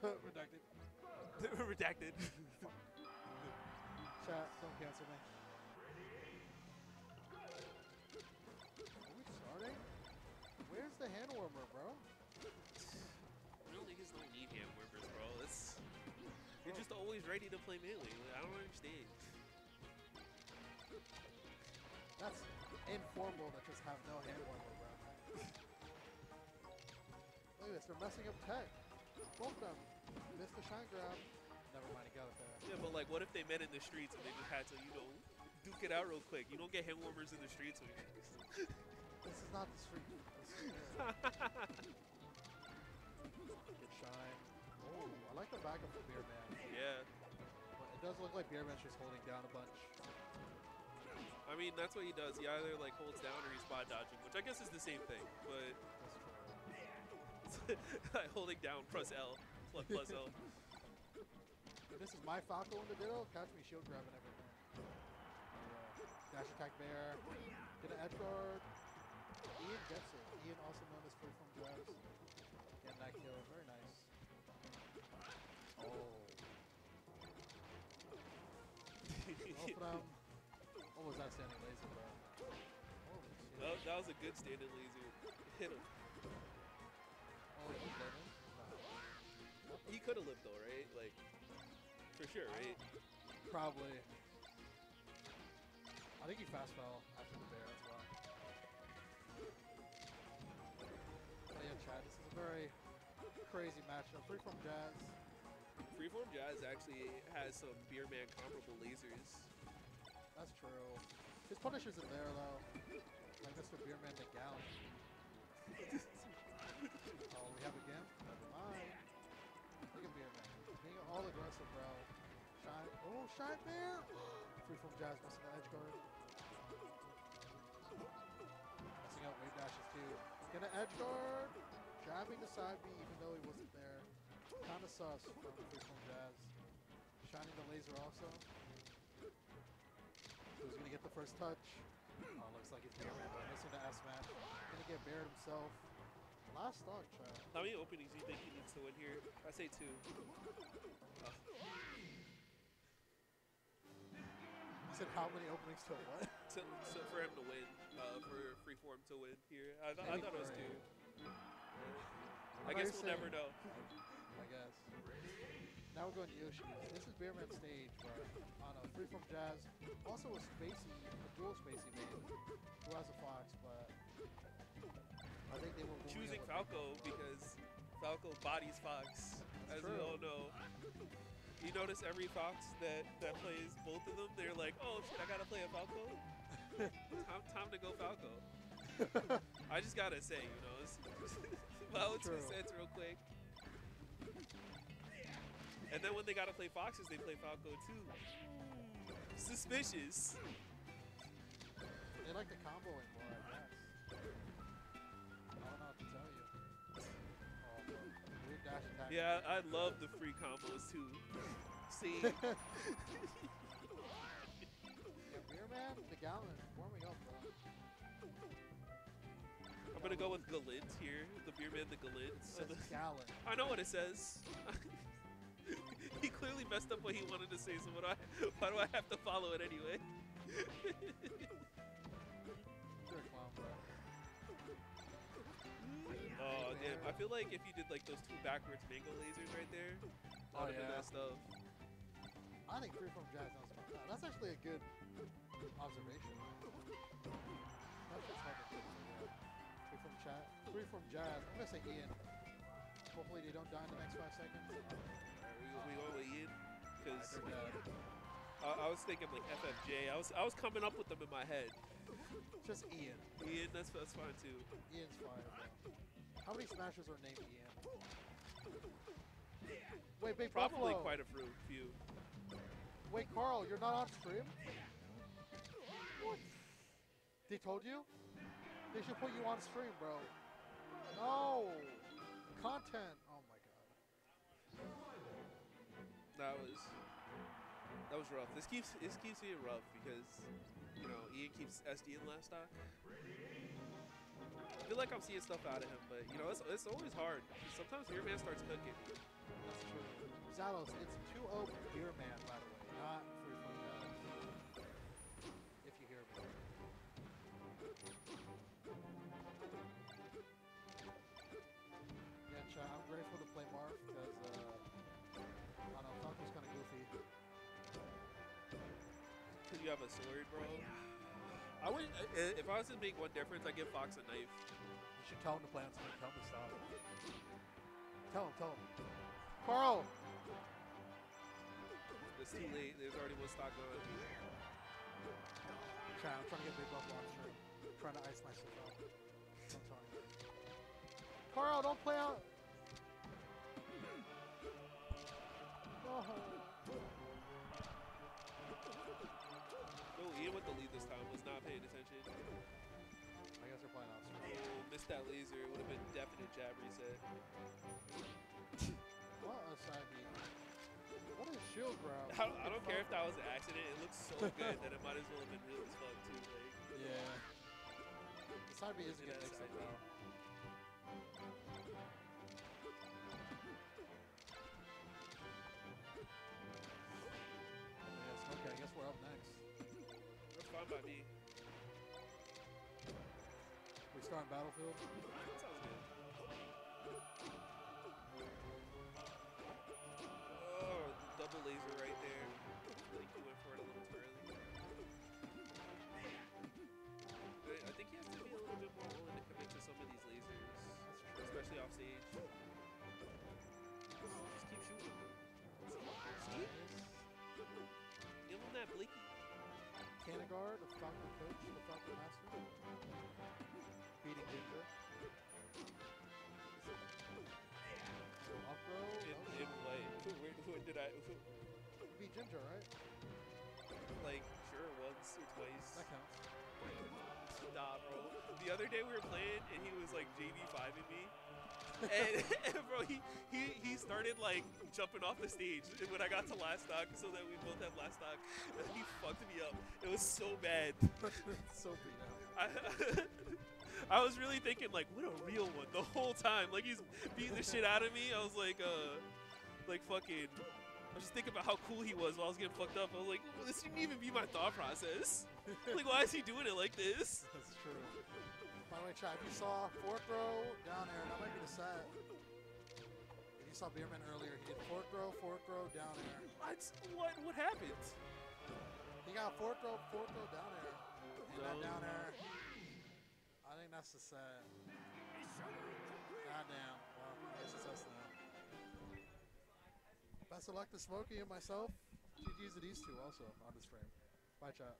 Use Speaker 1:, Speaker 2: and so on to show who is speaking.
Speaker 1: Redacted.
Speaker 2: Redacted.
Speaker 1: Chat, don't cancel me. Are we starting? Where's the hand warmer, bro?
Speaker 2: Real niggas don't need hand warmers, bro. It's you're just oh. always ready to play melee. Like, I don't understand.
Speaker 1: That's informal that just have no hand warmer, bro. Look at this, they're messing up tech. Both of them. Missed the shine grab. Never mind, he got it there.
Speaker 2: Yeah, but like, what if they met in the streets and they just had to, you know, duke it out real quick? You don't get hand warmers in the streets.
Speaker 1: This is not the street. This is good. Good shine. Oh, I like the back of the Beerman.
Speaker 2: yeah.
Speaker 1: But it does look like Beerman's just holding down a bunch.
Speaker 2: I mean, that's what he does. He either like holds down or he's spot dodging, which I guess is the same thing. But
Speaker 1: That's true.
Speaker 2: like, holding down, press L, plus, plus L.
Speaker 1: This is my Falco in the Ditto. Catch me shield grabbing everything. Yeah. Dash attack bair. Get an edge guard. Ian gets it. Ian, also known as free from jabs. Getting that kill. Very nice. Oh. Them. What was that standing laser, bro?
Speaker 2: That, that was a good standing laser. Hit him. He could have lived though, right? Like, for sure, right?
Speaker 1: Probably. I think he fast fell after the bair as well. But yeah, Chad, this is a very crazy matchup. Freeform Jazz.
Speaker 2: Freeform Jazz actually has some Beerman comparable lasers.
Speaker 1: That's true. His Punisher's in there, though. Like Mr. Beerman the Gallon. oh, we have a gimp? Never mind. Look at Beerman. Being all aggressive, bro. Shine. Oh, Shine bair! Free from Jazz missing the edge guard. Messing up wave dashes, too. Gonna edge guard! Jabbing the side B even though he wasn't there. Kinda sus from Free Jazz. Shining the laser also. Who's gonna get the first touch? Oh, looks like he's bear man, missing the S match. Gonna get buried himself. Last stock, Chad.
Speaker 2: How many openings do you think he needs to win here? I say two.
Speaker 1: You said how many openings to what?
Speaker 2: To, so for him to win, uh, for Freeform to win here. I, th- I thought it was two. I guess we'll
Speaker 1: say-
Speaker 2: never know.
Speaker 1: I guess. Now we're going to Yoshi. This is Beerman stage, bro. On a Freeform Jazz. Also a Spacey, a dual Spacey main, who has a Fox, but
Speaker 2: Choosing Falco because Falco bodies Fox, as we all know. You notice every Fox that, that plays both of them, they're like, oh shit, I gotta play a Falco? time, time to go Falco. I just gotta say, you know, it's my own two
Speaker 1: True.
Speaker 2: cents real quick. And then when they gotta play Foxes, they play Falco too. Suspicious.
Speaker 1: They like the comboing more, I guess.
Speaker 2: Yeah, I love the free combos too. See,
Speaker 1: Yeah, Beerman, the Gallon, warming up, bro.
Speaker 2: I'm gonna go with Galint here, the Galint. So
Speaker 1: Says
Speaker 2: the,
Speaker 1: Gallon.
Speaker 2: I know what it says. he clearly messed up what he wanted to say, so what do I, why do I have to follow it anyway?
Speaker 1: You're a clown, bro.
Speaker 2: Oh damn! I feel like if you did like those two backwards mango lasers right there, that
Speaker 1: Oh,
Speaker 2: would have been
Speaker 1: yeah.
Speaker 2: that stuff.
Speaker 1: I think Freeform Jazz knows about that. That's actually a good observation. That's just hard to figure out. Free from chat. Freeform Jazz. I'm gonna say Ian. Hopefully they don't die in the next five seconds.
Speaker 2: Alright, we, we going with Ian because
Speaker 1: They're dead.
Speaker 2: Uh, I, I was thinking like FFJ. I was I was coming up with them in my head.
Speaker 1: Just Ian.
Speaker 2: Ian, that's that's fine too.
Speaker 1: Ian's fine. bro. How many smashers are named Ian? Wait, Big
Speaker 2: Probably
Speaker 1: Buffalo.
Speaker 2: quite a few. few.
Speaker 1: Wait, Carl, you're not on stream? What? They told you? They should put you on stream, bro. No! Content! Oh my god.
Speaker 2: That was that was rough. This keeps this keeps being rough because you know Ian keeps SD in last stock. I feel like I'm seeing stuff out of him, but you know it's, it's always hard. Sometimes your man starts cooking.
Speaker 1: That's true. battles. It's 2-0 Beerman, by the way, not
Speaker 2: Cause you have a sword, bro. I would, uh, if I was to make one difference, I'd give Fox a knife.
Speaker 1: You should tell him to play on something. Tell him to stop. Tell him, tell him. Carl!
Speaker 2: It's too late. There's already one stock on.
Speaker 1: Chat, I'm trying to get Big Buff on stream. I'm trying to ice myself out. I'm telling you. Carl, don't play out. No.
Speaker 2: No, Ian with the lead this time was not paying attention.
Speaker 1: I guess they're playing off stream.
Speaker 2: Oh, missed that laser. It would have been definite jab reset.
Speaker 1: What a side beat. What a shield grab.
Speaker 2: I don't, I don't care if that was an accident. It looks so good that it might as well have been real as fuck too. Like,
Speaker 1: Yeah. The side beat isn't
Speaker 2: Yeah,
Speaker 1: getting mixed up
Speaker 2: side beat.
Speaker 1: now. Yes, okay, I guess we're up next.
Speaker 2: Fine by me.
Speaker 1: We start in Battlefield.
Speaker 2: That sounds good. Oh, double laser right there. I think went for it
Speaker 1: Falcon coach, the Falcon master. Beating Ginger. Up.
Speaker 2: In, in what? Where, when did I?
Speaker 1: Beat Ginger, right?
Speaker 2: Like, sure, once or twice.
Speaker 1: That counts.
Speaker 2: Nah, bro. The other day we were playing and he was like JV5ing me. And, and bro, he, he he started like jumping off the stage when I got to last stock so that we both had last stock. And he fucked me up. It was so bad.
Speaker 1: so out.
Speaker 2: I, was really thinking like, what a real one the whole time. Like he's beating the shit out of me. I was like, uh, like fucking. I was just thinking about how cool he was while I was getting fucked up. I was like, well, this didn't even be my thought process. like, why is he doing it like this?
Speaker 1: That's true. The chat, if you saw fourth row down air, that might be the set. If you saw Beerman earlier, he did fourth row, fourth row, down air.
Speaker 2: What? What? What happened?
Speaker 1: He got fourth row, fourth row, down air. And that down air, I think that's the set. Goddamn. Well, I guess it's us now. Best of luck to Smokey and myself. GG's to these two also on this frame. Bye, chat.